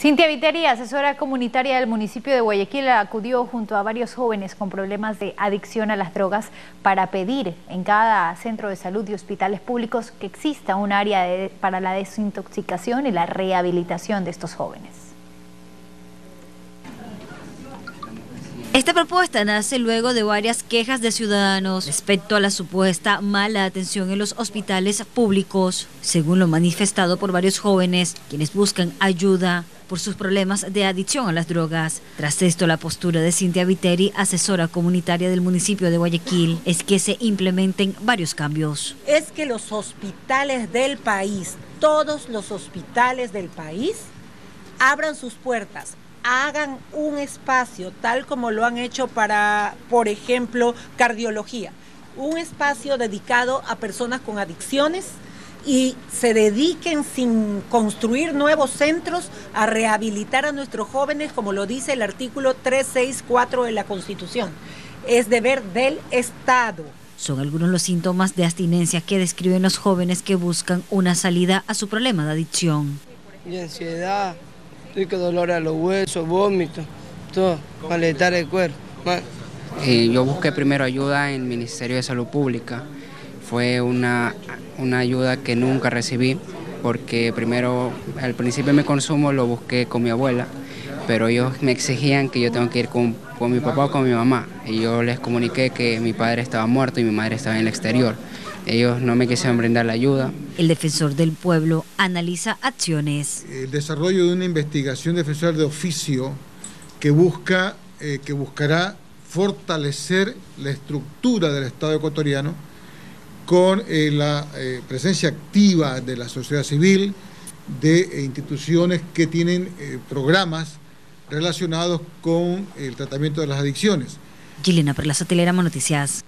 Cintia Viteri, asesora comunitaria del municipio de Guayaquil, acudió junto a varios jóvenes con problemas de adicción a las drogas para pedir en cada centro de salud y hospitales públicos que exista un área para la desintoxicación y la rehabilitación de estos jóvenes. Esta propuesta nace luego de varias quejas de ciudadanos respecto a la supuesta mala atención en los hospitales públicos, según lo manifestado por varios jóvenes, quienes buscan ayuda por sus problemas de adicción a las drogas. Tras esto, la postura de Cintia Viteri, asesora comunitaria del municipio de Guayaquil, es que se implementen varios cambios. Es que los hospitales del país, todos los hospitales del país, abran sus puertas hagan un espacio tal como lo han hecho para, por ejemplo, cardiología, un espacio dedicado a personas con adicciones y se dediquen sin construir nuevos centros a rehabilitar a nuestros jóvenes, como lo dice el artículo 364 de la Constitución. Es deber del Estado. Son algunos los síntomas de abstinencia que describen los jóvenes que buscan una salida a su problema de adicción. Y ansiedad, Estoy con dolor a los huesos, vómitos, todo, malestar del cuerpo. yo busqué primero ayuda en el Ministerio de Salud Pública. Fue una, una ayuda que nunca recibí porque primero al principio mi consumo lo busqué con mi abuela, pero ellos me exigían que yo tengo que ir con, con mi papá o con mi mamá. Y yo les comuniqué que mi padre estaba muerto y mi madre estaba en el exterior. Ellos no me quisieron brindar la ayuda. El defensor del pueblo analiza acciones. El desarrollo de una investigación defensor de oficio que busca, eh, que buscará fortalecer la estructura del Estado ecuatoriano con eh, la eh, presencia activa de la sociedad civil, de instituciones que tienen programas relacionados con el tratamiento de las adicciones. Gilena, por la Sotelera Noticias.